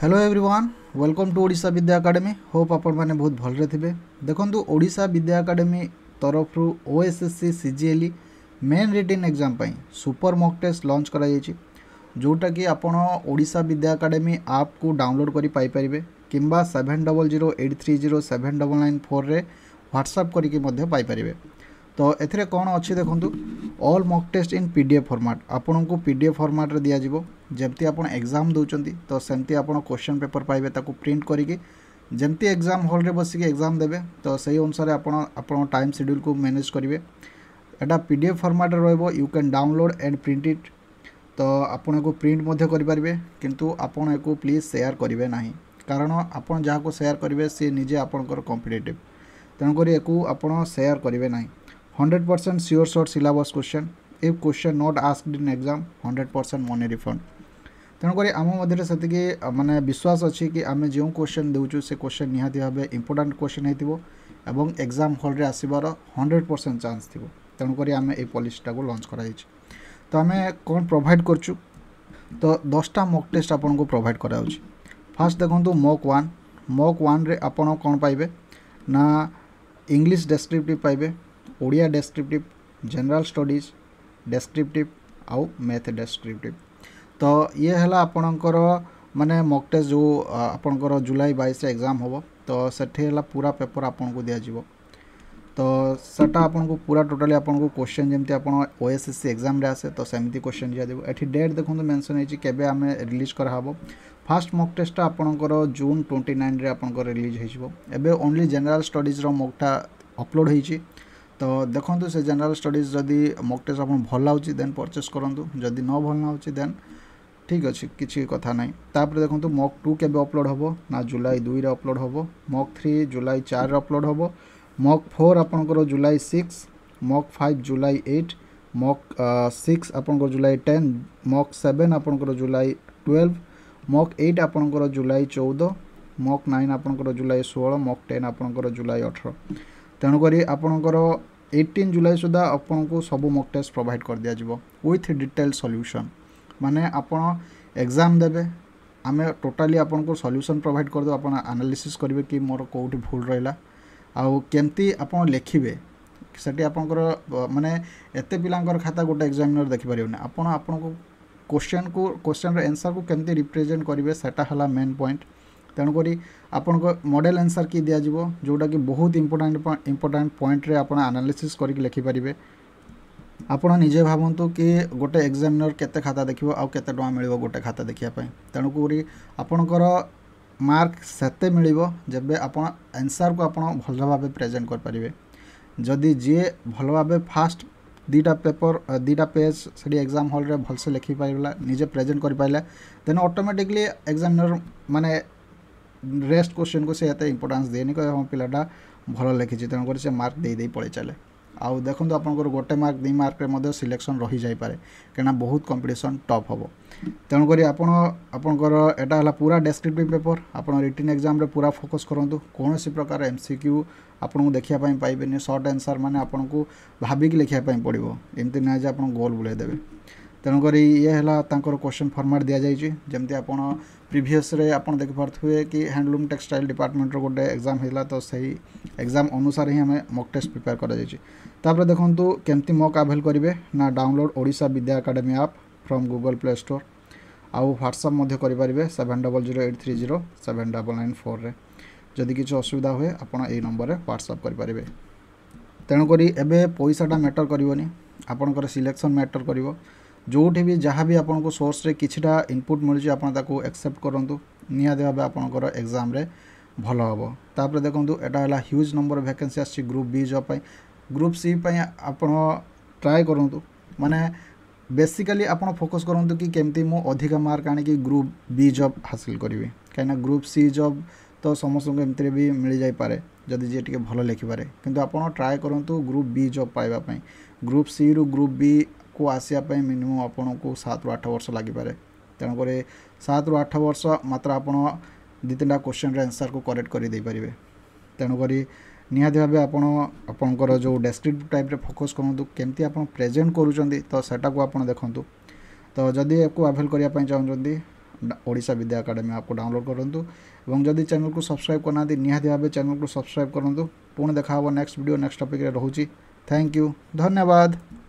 hello everyone welcome to Odisha Vidya academy hope আপনার বহুত ভালরে থাকবে দেখুন Odisha Vidya academy তরফর OSSC CGLE main written exam পাই super mock test launch করা যাইছি जोटा कि आपण ओडा विद्या एकाडेमी आप को डाउनलोड कर पारे कि seven double zero eight three zero seven double nine four रे ह्वाट्सअप करके पारे तो एथिरे कौन अच्छी देखु all mock test in PDF format आपन को पीडीएफ फॉर्मेट रे दिया जिवो जेमती आपण एग्जाम दउचंती तो सेमती आपण क्वेश्चन पेपर पाइबे प्रिंट करिके जेमती एग्जाम हॉल रे बसिक एग्जाम देबे तो सही अनुसार टाइम सेड्यूल को मैनेज करिवे एटा पीडीएफ फॉर्मेट रे रहबो you can download and print it तो आपण को प्रिंट मध्ये करि पारिबे किंतु प्लीज सेयार करिवे नाही कारण जहाँ को शेयर करिवे सी निजे आपणकर कॉम्पिटिटिव तेणुकरी एको आपण शेयर करिवे 100% sure short syllabus question if question not asked in exam 100% money refund তেণুকরি আম মধ্যে সেতিকি মানে বিশ্বাস অছি কি আমি যে কোশ্চেন দেছু সে কোশ্চেন নিহতি ভাবে ইম্পর্টাট কোশ্চেন হয়ে এবং এক্সাম হলরে আসবার হন্ড্রেড পরসেন্ট চান্স থাকবে তেমকরি আমি এই পলিসিটা লঞ্চ করা হয়েছে তো আমি কোণ প্রোভাইড করছু তো দশটা মক টেস্ট আপনার প্রোভাইড করা হচ্ছে ফার্স্ট দেখুন মক ওয়ান মক ওয়ান্রে আপনার কোণ পাইবে না ইংলিশ ডেসক্রিপটিভ পাইবে Odia descriptive general studies descriptive ଆଉ ମ୍ୟାଥ୍ ଡେସ୍କ୍ରିପ୍ଟିଭ୍ ତ ଇଏ ହେଲା ଆପଣଙ୍କର ମାନେ ମକ୍ ଟେଷ୍ଟ ଯେଉଁ ଆପଣଙ୍କର ଜୁଲାଇ ବାଇଶରେ ଏକ୍ଜାମ୍ ହେବ ତ ସେଠି ହେଲା ପୁରା ପେପର୍ ଆପଣଙ୍କୁ ଦିଆଯିବ ତ ସେଟା ଆପଣଙ୍କୁ ପୁରା ଟୋଟାଲି ଆପଣଙ୍କୁ କ୍ୱେଶ୍ଚନ୍ ଯେମିତି ଆପଣ ଓ ଏସ୍ ଏସ୍ ସି ଏକ୍ଜାମ୍ରେ ଆସେ ତ ସେମିତି କ୍ୱେଶ୍ଚନ୍ ଦିଆଯିବ ଏଠି ଡେଟ୍ ଦେଖନ୍ତୁ ମେନ୍ସନ୍ ହେଇଛି କେବେ ଆମେ ରିଲିଜ୍ କରାହେବ ଫାର୍ଷ୍ଟ ମକ୍ ଟେଷ୍ଟଟା ଆପଣଙ୍କର ଜୁନ୍ ଟ୍ୱେଣ୍ଟି ନାଇନ୍ରେ ଆପଣଙ୍କର ରିଲିଜ୍ ହେଇଯିବ ଏବେ ଓନ୍ଲି ଜେନେରାଲ୍ ଷ୍ଟଡ଼ିଜ୍ର ମକ୍ଟା ଅପଲୋଡ଼୍ ହେଇଛି তো দেখନ୍ତୁ ସେ ଜେନେରାଲ୍ ଷ୍ଟଡ଼ିଜ୍ ଯଦି ମକ୍ ଟେଷ୍ଟ ଆପଣ ଭଲ ଲାଗୁଛି ଦେନ୍ ପରଚେସ୍ କରନ୍ତୁ ଯଦି ନ ଭଲ ଲାଗୁଛି ଦେନ୍ ଠିକ୍ ଅଛି କିଛି କଥା ନାହିଁ ତାପରେ ଦେଖନ୍ତୁ ମକ୍ ଟୁ କେବେ ଅପଲୋଡ଼ ହେବ ନା ଜୁଲାଇ ଦୁଇରେ ଅପଲୋଡ଼ ହେବ ମକ୍ ଥ୍ରୀ ଜୁଲାଇ ଚାରିରେ ଅପଲୋଡ଼ ହେବ ମକ୍ ଫୋର୍ ଆପଣଙ୍କର July six mock five July eight mock six ଆପଣଙ୍କର ଜୁଲାଇ ଟେନ୍ ମକ୍ ସେଭେନ୍ ଆପଣଙ୍କର ଜୁଲାଇ ଟୁଏଲ୍ଭ ମକ୍ ଏଇଟ୍ ଆପଣଙ୍କର ଜୁଲାଇ ଚଉଦ ମକ୍ ନାଇନ୍ ଆପଣଙ୍କର ଜୁଲାଇ ଷୋହଳ ମକ୍ ଟେନ୍ ଆପଣଙ୍କର ଜୁଲାଇ ଅଠର ତେଣୁକରି ଆପଣଙ୍କର ଏଇଟିନ୍ ଜୁଲାଇ ସୁଦ୍ଧା ଆପଣଙ୍କୁ ସବୁ ମକ୍ ଟେଷ୍ଟ ପ୍ରୋଭାଇଡ଼ କରିଦିଆଯିବ ୱିଥ୍ ଡିଟେଲ୍ ସଲ୍ୟୁସନ୍ ମାନେ ଆପଣ ଏକ୍ଜାମ୍ ଦେବେ ଆମେ ଟୋଟାଲି ଆପଣଙ୍କୁ ସଲ୍ୟୁସନ୍ ପ୍ରୋଭାଇଡ଼ କରିଦେବୁ ଆପଣ ଆନାଲିସିସ୍ କରିବେ କି ମୋର କେଉଁଠି ଭୁଲ ରହିଲା ଆଉ କେମିତି ଆପଣ ଲେଖିବେ ସେଠି ଆପଣଙ୍କର ମାନେ ଏତେ ପିଲାଙ୍କର ଖାତା ଗୋଟେ ଏକ୍ଜାମିନର୍ ଦେଖିପାରିବେନି ଆପଣ ଆପଣଙ୍କୁ କୋଶ୍ଚେନ୍କୁ କୋଶ୍ଚେନ୍ର ଏନ୍ସର୍କୁ କେମିତି ରିପ୍ରେଜେଣ୍ଟ କରିବେ ସେଟା ହେଲା ମେନ୍ ପଏଣ୍ଟ তেণুকরি আপনার মডেল আনসার কি দিয়া যাব যেটা কি বহুত ইম্পর্টাট ইম্পর্টাট পয়েন্টরে আপনার আনালিসিস করি লেখিপারে আপনার নিজে ভাবতু কি গোটে এক্সামিনর কেতে খাতা দেখব আতে টাকা মিলব গোটে খাতা দেখা তেণুকরি আপনার মার্ক সেতে মিলব যেবে আপনার আনসারক আপনার ভালোভাবে প্রেজেন্ট করে পারে যদি যে ভালোভাবে ফার্স্ট দুইটা পেপর দুইটা পেজ সেটি এক্সাম হলরে ভালসে লেখিপারা নিজে প্রেজেন্ট করে পারে দেন অটোমেটিকলি এক্সামিনর মানে ରେଷ୍ଟ କୋଶ୍ଚିନ୍ କୁ ସେ ଏତେ ଇମ୍ପୋର୍ଟାନ୍ସ ଦିଏନି କହିବେ ହଁ ପିଲାଟା ଭଲ ଲେଖିଛି ତେଣୁକରି ସେ ମାର୍କ ଦେଇଦେଇ ପଳେଇ ଚାଲେ ଆଉ ଦେଖନ୍ତୁ ଆପଣଙ୍କର ଗୋଟେ ମାର୍କ ଦୁଇ ମାର୍କରେ ମଧ୍ୟ ସିଲେକ୍ସନ୍ ରହିଯାଇପାରେ କାହିଁକିନା ବହୁତ କମ୍ପିଟିସନ୍ ଟପ୍ ହେବ ତେଣୁକରି ଆପଣ ଆପଣଙ୍କର ଏଇଟା ହେଲା ପୁରା ଡେସ୍କ୍ରିପ୍ଟିଭ୍ ପେପର୍ ଆପଣ ରିଟିନ୍ ଏକ୍ଜାମ୍ରେ ପୁରା ଫୋକସ୍ କରନ୍ତୁ କୌଣସି ପ୍ରକାର ଏମ୍ ସି କ୍ୟୁ ଆପଣଙ୍କୁ ଦେଖିବା ପାଇଁ ପାଇବେନି ସର୍ଟ ଆନ୍ସର୍ ମାନେ ଆପଣଙ୍କୁ ଭାବିକି ଲେଖିବା ପାଇଁ ପଡ଼ିବ ଏମିତି ନାହିଁ ଯେ ଆପଣ ଗୋଲ୍ ବୁଲେଇ ଦେବେ ତେଣୁକରି ଇଏ ହେଲା ତାଙ୍କର କ୍ୱେଶ୍ଚନ୍ ଫର୍ମାଟ୍ ଦିଆଯାଇଛି ଯେମିତି ଆପଣ ପ୍ରିଭିୟସ୍ରେ ଆପଣ ଦେଖିପାରୁଥିବେ କି ହ୍ୟାଣ୍ଡଲୁମ୍ ଟେକ୍ସଟାଇଲ୍ ଡିପାର୍ଟମେଣ୍ଟର ଗୋଟେ ଏକ୍ଜାମ୍ ହେଇଥିଲା ତ ସେହି ଏକ୍ଜାମ୍ ଅନୁସାରେ ହିଁ ଆମେ ମକ୍ ଟେଷ୍ଟ ପ୍ରିପେୟାର କରାଯାଇଛି ତାପରେ ଦେଖନ୍ତୁ କେମିତି ମକ୍ ଆଭେଲ୍ କରିବେ ନା download Odisha Vidya Academy app from Google Play Store ଆଉ ହ୍ୱାଟ୍ସଆପ୍ ମଧ୍ୟ କରିପାରିବେ seven double zero eight three zero seven double nine ଫୋର୍ରେ ଯଦି କିଛି ଅସୁବିଧା ହୁଏ ଆପଣ ଏଇ ନମ୍ବରରେ ହ୍ୱାଟ୍ସଆପ୍ କରିପାରିବେ ତେଣୁକରି ଏବେ ପଇସାଟା ମ୍ୟାଟର୍ କରିବନି ଆପଣଙ୍କର ସିଲେକ୍ସନ୍ ମ୍ୟାଟର୍ କରିବ ଯେଉଁଠି ବି ଯାହା ବି ଆପଣଙ୍କୁ ସୋର୍ସରେ କିଛିଟା ଇନପୁଟ୍ ମିଳୁଛି ଆପଣ ତାକୁ ଆକ୍ସେପ୍ଟ କରନ୍ତୁ ନିହାତି ଭାବେ ଆପଣଙ୍କର ଏକ୍ଜାମ୍ରେ ଭଲ ହେବ ତାପରେ ଦେଖନ୍ତୁ ଏଇଟା ହେଲା ହ୍ୟୁଜ୍ ନମ୍ବର ଭ୍ୟାକେନ୍ସି ଆସିଛି ଗ୍ରୁପ୍ ବି ଜବ୍ ପାଇଁ ଗ୍ରୁପ୍ ସି ପାଇଁ ଆପଣ ଟ୍ରାଏ କରନ୍ତୁ ମାନେ ବେସିକାଲି ଆପଣ ଫୋକସ୍ କରନ୍ତୁ କି କେମିତି ମୁଁ ଅଧିକା ମାର୍କ ଆଣିକି ଗ୍ରୁପ୍ ବି ଜବ୍ ହାସିଲ କରିବି କାହିଁକିନା ଗ୍ରୁପ୍ ସି ଜବ୍ ତ ସମସ୍ତଙ୍କୁ ଏମିତିରେ ବି ମିଳିଯାଇପାରେ ଯଦି ଯିଏ ଟିକେ ଭଲ ଲେଖିପାରେ କିନ୍ତୁ ଆପଣ ଟ୍ରାଏ କରନ୍ତୁ ଗ୍ରୁପ୍ ବି ଜବ୍ ପାଇବା ପାଇଁ ଗ୍ରୁପ୍ ସିରୁ ଗ୍ରୁପ୍ ବି କୁ ଆସିବା ପାଇଁ ମିନିମମ୍ ଆପଣଙ୍କୁ ସାତରୁ ଆଠ ବର୍ଷ ଲାଗିପାରେ ତେଣୁକରି ସାତରୁ ଆଠ ବର୍ଷ ମାତ୍ର ଆପଣ ଦୁଇ ତିନିଟା କୋଶ୍ଚିନ୍ର ଆନ୍ସର୍କୁ କରେକ୍ଟ କରିଦେଇପାରିବେ ତେଣୁକରି ନିହାତି ଭାବେ ଆପଣ ଆପଣଙ୍କର ଯେଉଁ ଡେସ୍କ୍ରିପ୍ଟ ଟାଇପ୍ରେ ଫୋକସ୍ କରନ୍ତୁ କେମିତି ଆପଣ ପ୍ରେଜେଣ୍ଟ କରୁଛନ୍ତି ତ ସେଟାକୁ ଆପଣ ଦେଖନ୍ତୁ ତ ଯଦି ଏହାକୁ ଆଭେଲ୍ କରିବା ପାଇଁ ଚାହୁଁଛନ୍ତି ଓଡ଼ିଶା ବିଦ୍ୟା ଏକାଡେମୀ ଆପ୍କୁ ଡାଉନଲୋଡ଼୍ କରନ୍ତୁ ଏବଂ ଯଦି ଚ୍ୟାନେଲ୍କୁ ସବସ୍କ୍ରାଇବ୍ କରିନାହାନ୍ତି ନିହାତି ଭାବେ ଚ୍ୟାନେଲ୍କୁ ସବସ୍କ୍ରାଇବ୍ କରନ୍ତୁ ପୁଣି ଦେଖାହେବ ନେକ୍ସଟ ଭିଡ଼ିଓ ନେକ୍ସଟ ଟପିକ୍ରେ ରହୁଛି थैंक यू धन्यवाद